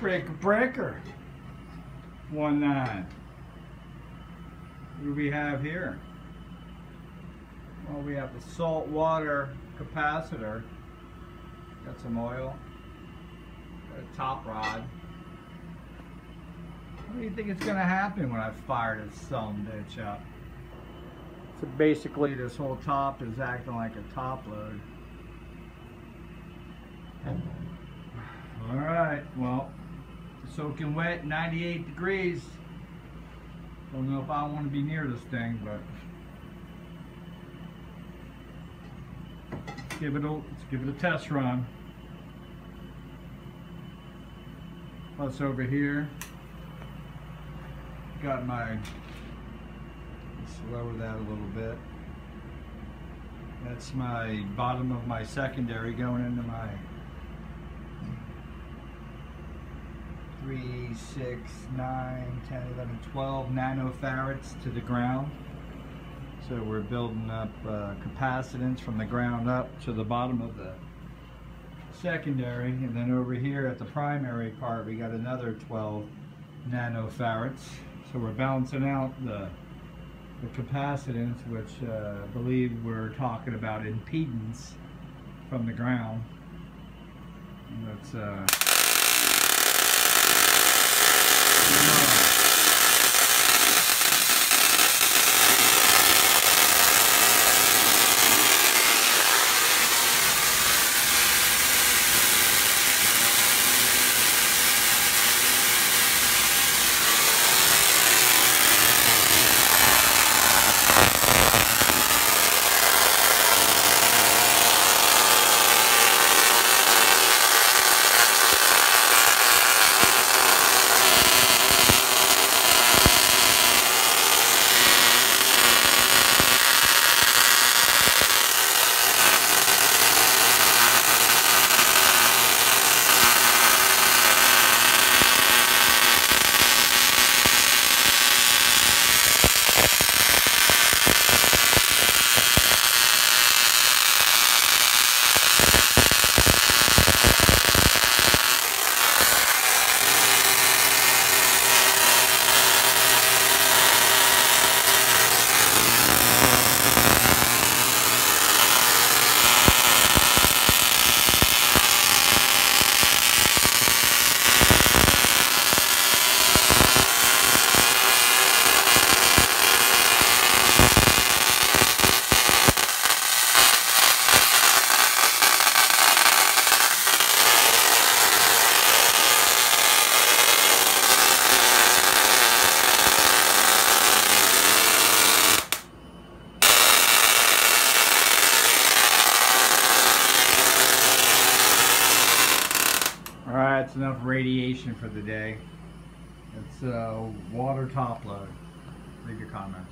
breaker breaker. One nine. What do we have here? Well, we have the salt water capacitor. Got some oil. Got a top rod. What do you think is going to happen when I fire this son bitch up? So basically this whole top is acting like a top load. Alright, well, soaking wet, 98 degrees. Don't know if I want to be near this thing, but let's give it a let's give it a test run. Plus over here, got my let's lower that a little bit. That's my bottom of my secondary going into my 3, 6, 9, 10, 11, 12 nanofarads to the ground. So we're building up uh, capacitance from the ground up to the bottom of the secondary. And then over here at the primary part, we got another 12 nanofarads. So we're balancing out the, the capacitance, which uh, I believe we're talking about impedance from the ground. Let's uh, Vamos. That's enough radiation for the day. It's uh, water top load. Leave your comments.